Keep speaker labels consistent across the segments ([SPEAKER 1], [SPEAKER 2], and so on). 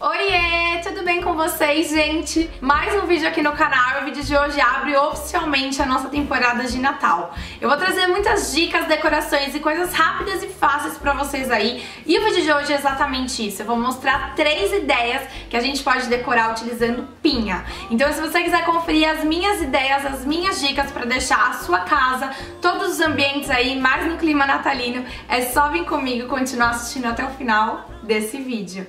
[SPEAKER 1] Oiê, tudo bem com vocês, gente? Mais um vídeo aqui no canal. O vídeo de hoje abre oficialmente a nossa temporada de Natal. Eu vou trazer muitas dicas, decorações e coisas rápidas e fáceis pra vocês aí. E o vídeo de hoje é exatamente isso. Eu vou mostrar três ideias que a gente pode decorar utilizando pinha. Então, se você quiser conferir as minhas ideias, as minhas dicas pra deixar a sua casa, todos os ambientes aí mais no clima natalino, é só vir comigo e continuar assistindo até o final desse vídeo.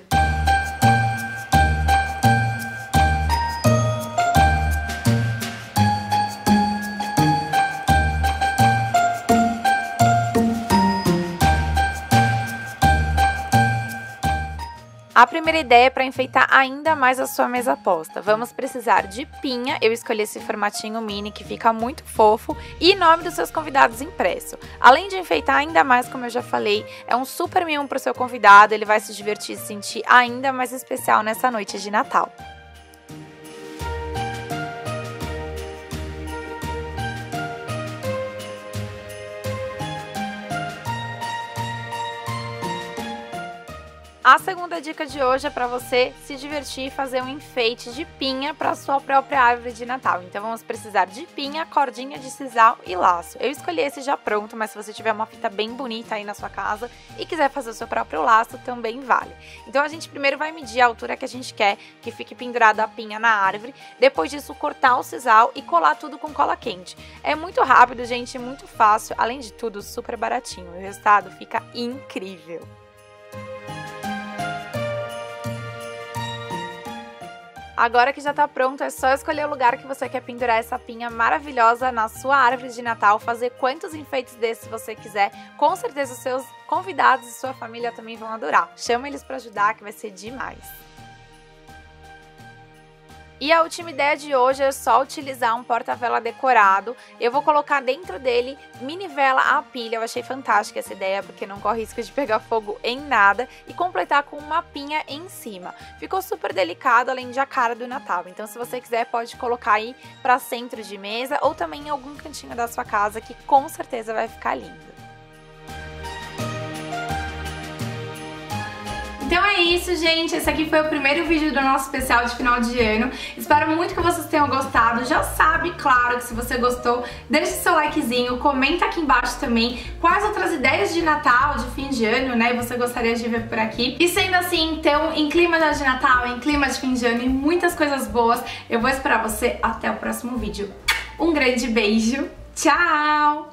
[SPEAKER 1] A primeira ideia é para enfeitar ainda mais a sua mesa posta. Vamos precisar de pinha, eu escolhi esse formatinho mini que fica muito fofo, e nome dos seus convidados impresso. Além de enfeitar ainda mais, como eu já falei, é um super mimo para o seu convidado, ele vai se divertir e se sentir ainda mais especial nessa noite de Natal. A segunda dica de hoje é para você se divertir e fazer um enfeite de pinha para sua própria árvore de Natal. Então vamos precisar de pinha, cordinha de sisal e laço. Eu escolhi esse já pronto, mas se você tiver uma fita bem bonita aí na sua casa e quiser fazer o seu próprio laço, também vale. Então a gente primeiro vai medir a altura que a gente quer que fique pendurada a pinha na árvore. Depois disso, cortar o sisal e colar tudo com cola quente. É muito rápido, gente, muito fácil. Além de tudo, super baratinho. O resultado fica incrível. Agora que já tá pronto, é só escolher o lugar que você quer pendurar essa pinha maravilhosa na sua árvore de Natal, fazer quantos enfeites desses você quiser. Com certeza os seus convidados e sua família também vão adorar. Chama eles para ajudar que vai ser demais. E a última ideia de hoje é só utilizar um porta-vela decorado. Eu vou colocar dentro dele mini vela a pilha. Eu achei fantástica essa ideia porque não corre risco de pegar fogo em nada. E completar com uma pinha em cima. Ficou super delicado, além de a cara do Natal. Então se você quiser pode colocar aí para centro de mesa ou também em algum cantinho da sua casa que com certeza vai ficar lindo. Isso, gente. Esse aqui foi o primeiro vídeo do nosso especial de final de ano. Espero muito que vocês tenham gostado. Já sabe, claro, que se você gostou, deixe seu likezinho, comenta aqui embaixo também quais outras ideias de Natal, de fim de ano, né, você gostaria de ver por aqui. E sendo assim, então, em clima de Natal, em clima de fim de ano e muitas coisas boas, eu vou esperar você até o próximo vídeo. Um grande beijo, tchau!